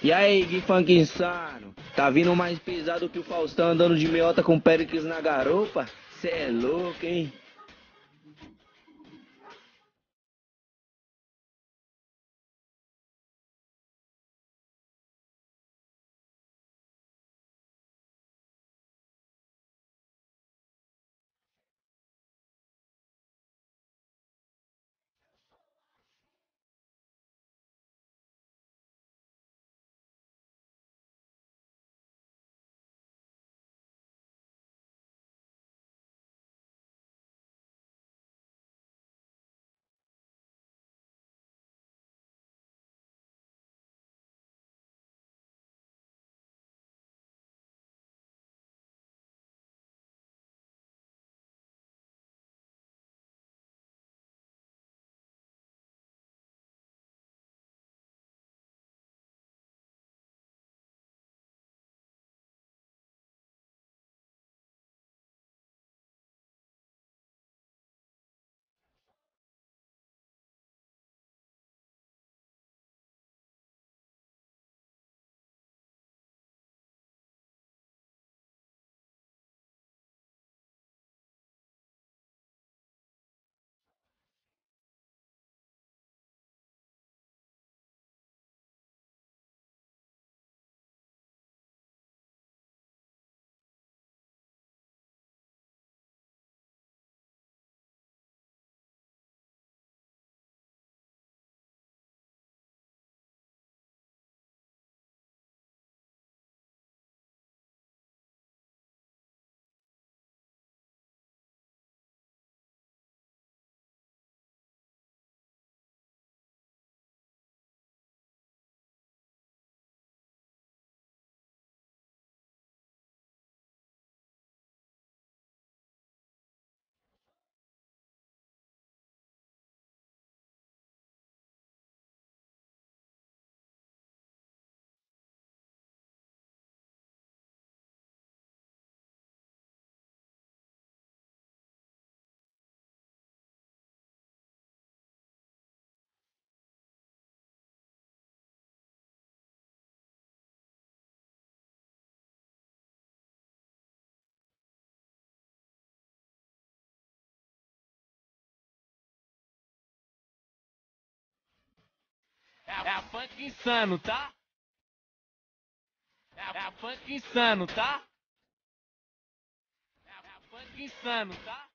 E aí, Gui Funk insano? Tá vindo mais pesado que o Faustão andando de meiota com Péricles na garupa? Cê é louco, hein? É a funk insano, tá? É a funk insano, tá? É a funk insano, tá?